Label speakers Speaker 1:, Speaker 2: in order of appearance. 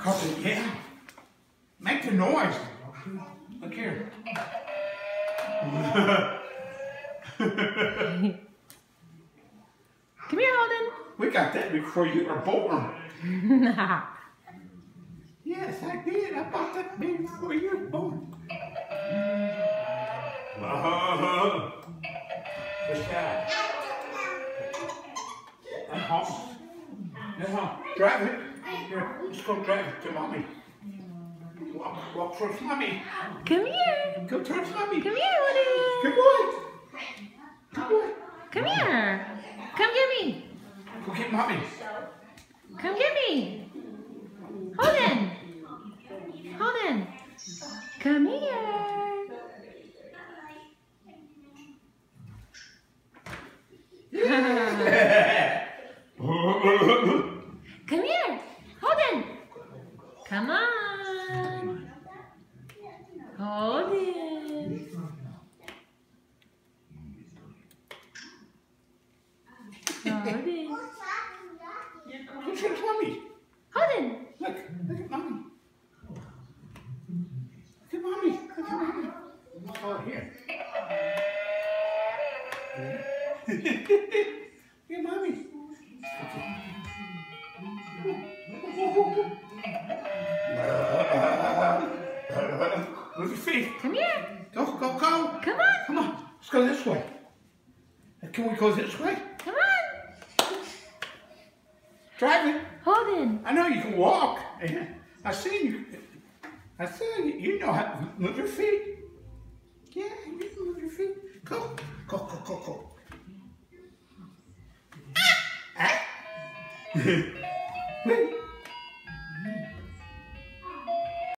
Speaker 1: Copy, yeah. Make the noise. Look here.
Speaker 2: Come here, Holden.
Speaker 1: we got that before you were born.
Speaker 2: Nah.
Speaker 1: Yes, I did. I bought that before you were born. Uh-huh. What's that? That's home. That's home. Drive it. Here, let's go drive to mommy. Walk, walk towards mommy.
Speaker 2: Come here.
Speaker 1: Go towards mommy.
Speaker 2: Come here, Holden.
Speaker 1: Good boy. Good boy.
Speaker 2: Come here. Come get me.
Speaker 1: Go get mommy.
Speaker 2: Come get me. Holden. Holden. Come here. Come here. Holden. Come on. Holden. Holden.
Speaker 1: Go towards mommy.
Speaker 2: Holden.
Speaker 1: Look, look at mommy. Look at mommy. Look at mommy. Oh, here. Look at mommy. Move Go, go.
Speaker 2: Come on.
Speaker 1: Come on. Let's go this way. Can we go this way?
Speaker 2: Come on.
Speaker 1: Drive it.
Speaker 2: Holden.
Speaker 1: I know you can walk. I see you. I see you. You know how to move your feet. Yeah, you can move your feet. Go, go, go, go, go. Ah! Wait.